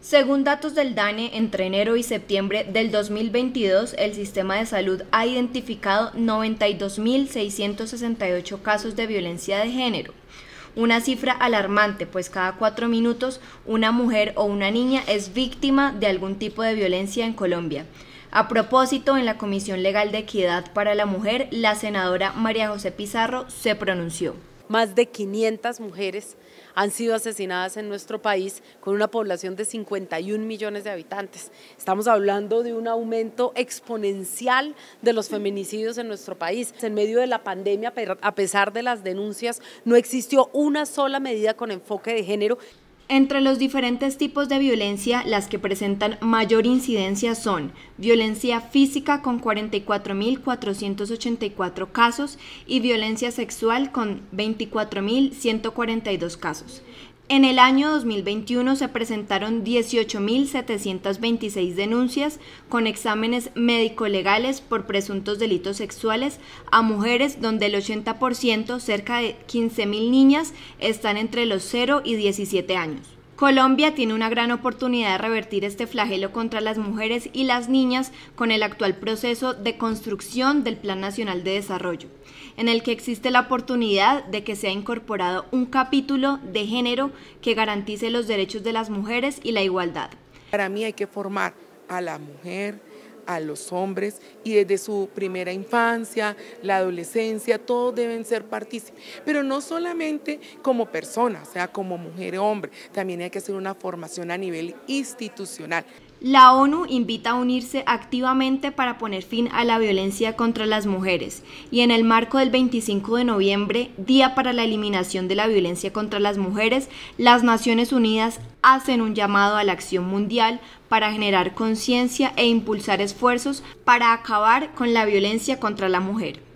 Según datos del DANE, entre enero y septiembre del 2022, el sistema de salud ha identificado 92.668 casos de violencia de género. Una cifra alarmante, pues cada cuatro minutos una mujer o una niña es víctima de algún tipo de violencia en Colombia. A propósito, en la Comisión Legal de Equidad para la Mujer, la senadora María José Pizarro se pronunció. Más de 500 mujeres han sido asesinadas en nuestro país con una población de 51 millones de habitantes. Estamos hablando de un aumento exponencial de los feminicidios en nuestro país. En medio de la pandemia, a pesar de las denuncias, no existió una sola medida con enfoque de género. Entre los diferentes tipos de violencia, las que presentan mayor incidencia son violencia física con 44.484 casos y violencia sexual con 24.142 casos. En el año 2021 se presentaron 18.726 denuncias con exámenes médico-legales por presuntos delitos sexuales a mujeres donde el 80%, cerca de 15.000 niñas, están entre los 0 y 17 años. Colombia tiene una gran oportunidad de revertir este flagelo contra las mujeres y las niñas con el actual proceso de construcción del Plan Nacional de Desarrollo, en el que existe la oportunidad de que sea incorporado un capítulo de género que garantice los derechos de las mujeres y la igualdad. Para mí hay que formar a la mujer, a los hombres y desde su primera infancia, la adolescencia, todos deben ser partícipes, pero no solamente como personas, o sea, como mujer o hombre, también hay que hacer una formación a nivel institucional. La ONU invita a unirse activamente para poner fin a la violencia contra las mujeres y en el marco del 25 de noviembre, Día para la Eliminación de la Violencia contra las Mujeres, las Naciones Unidas hacen un llamado a la acción mundial para generar conciencia e impulsar esfuerzos para acabar con la violencia contra la mujer.